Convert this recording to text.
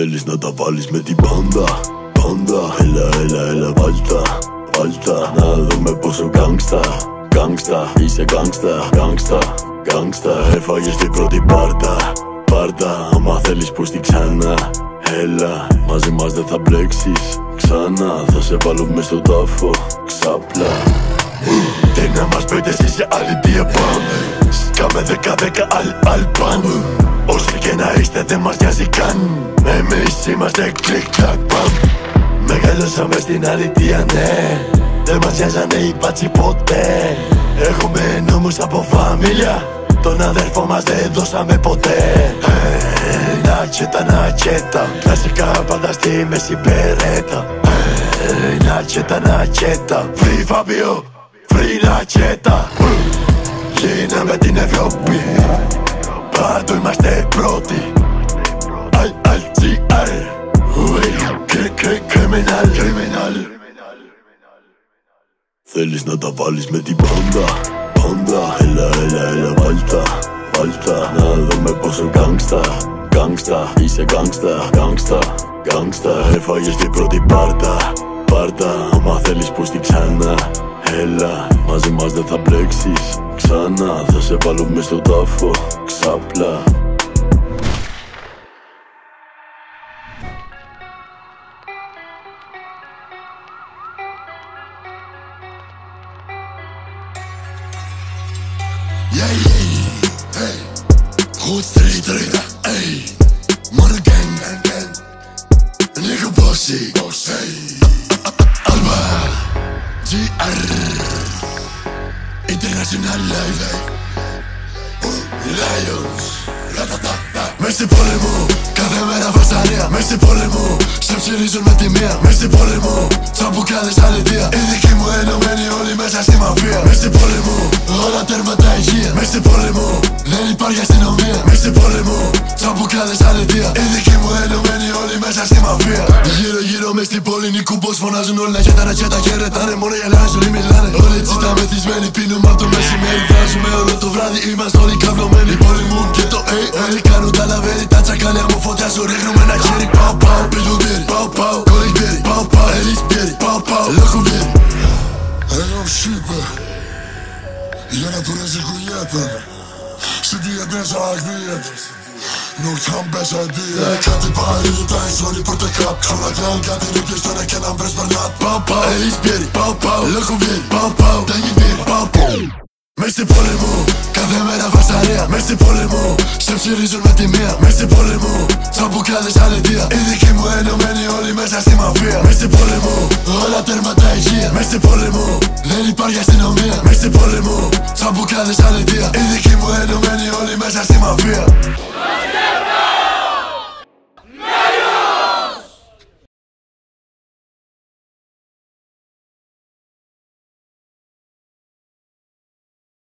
Θέλεις να τα βάλεις με την πάντα. Πάντα. Έλα, έλα, έλα, βάλτα. Βάλτα. Να δούμε πόσο γκάγκστα Γκάγκστα, είσαι γκάγκστα Γκάγκστα, γκάγκστα Έφαγες την πρώτη πάρτα. Πάρτα, άμα θέλεις πως την ξανά. Έλα, μαζί μας δεν θα μπλέξεις. Ξανά, θα σε βάλω μες στο τάφο. Ξάπλα. Τι να μας πείτε εσείς για άλλη διαπάμ Σκάμε δέκα δέκα αλ αλπαν Όσοι και να είστε δεν μας νοιάζει καν. Εμείς είμαστε κλικ κλακ παμ Μεγαλώσαμε στην αλήθεια ναι. Δεν μας νοιάζανε οι μπάτσι ποτέ. Έχουμε νόμους από φαμίλια. Τον αδερφό μας δεν δώσαμε ποτέ. Ε, Νατσέτα, νατσέτα Κλασικά πάντα στη μέση περέτα. Ε, Νατσέτα, νατσέτα Free Fabio, free νατσέτα Γίναμε την Ευρώπη Παντού είμαστε πρώτοι. Αλ, αλ, τζι, αλ Criminal, criminal Θέλεις να τα βάλεις με την πάντα Πάντα Έλα, έλα, έλα, βάλτα Βάλτα. Να δούμε πόσο γκάγκστα Γκάγκστα, είσαι γκάγκστα Γκάγκστα, γκάγκστα Έφαγες την πρώτη πάρτα Πάρτα, άμα θέλεις πως την ξανά. Έλα, μαζί μας δεν θα μπλέξεις Ξανά, θα σε βάλω μες στο τάφο Ξάπλα Yeah, yeah, hey. Goed street, street, hey. Mannen gang, gang, gang. Nigga bossy, boss, hey. Alba, GR. International live, Lions. Ρατατata. Μες στην πόλη μου, κάθε μέρα φασαρία Μες στην πόλη μου, σε ψηρίζουν με τη μία. Μες στην πόλη μου, τσαμπουκάδες αλητία Οι δικοί μου ενωμένοι όλοι μέσα στη μαφία. Μες στην πόλη μου, όλα τέρματα υγεία. Μες στην πόλη μου, δεν υπάρχει αστυνομία. Μες στην πόλη μου, τσαμπουκάδες αλητία Οι δικοί μου ενωμένοι όλοι μέσα στη μαφία. Γύρω γύρω μες στην πόλη νικούμπος φωνάζουν όλοι να χέτανε και τα χαιρετάνε Μόνο οι Ελλάδες όλοι μιλάνε. Όλοι τσίτα μεθυσμένοι πίνουμε από το μεσημέρι. Βράζουμε όλο το βράδυ είμαστε όλοι καυλωμένοι. Η πόλη μου και το AL κάνουν τα λαβέρι. Τα τσακάλια μου φωτιά σου ρίχνουμε ένα χέρι. Πάω πάω πιλουτήρι Πάω πάω κολυμπήρι Πάω πάω ελισπήρι Πάω πάω λοκουμπήρι Ένα ψήπε. Για να του ρέζει κουλιέται Στην διετέσα αγδίετ Νοχτάν πες αντίε Κάτι πάρει τα ισόνι πορτε καπ Ξανακάν κάτι νίκες τώρα και να μπρες περνάτ Πάω πάω ελισπήρι Πάω πάω λοκουμπήρι Πάω πάω ταγιμπήρι Πάω πάω Μες στην πόλη μου, κάθε μέρα φασαρία Μες στην πόλη μου, σε ψηρίζουν με τη μία. Μες στην πόλη μου, τσαμπουκάδες αλητία Οι δικοί μου ενωμένοι όλοι μέσα στη μαφία. Μες στην πόλη μου, όλα τέρματα υγεία. Μες στην πόλη μου, δεν υπάρχει αστυνομία. Μες στην πόλη μου, τσαμπουκάδες αλητία Οι δικοί μου ενωμένοι όλοι μέσα στη μαφία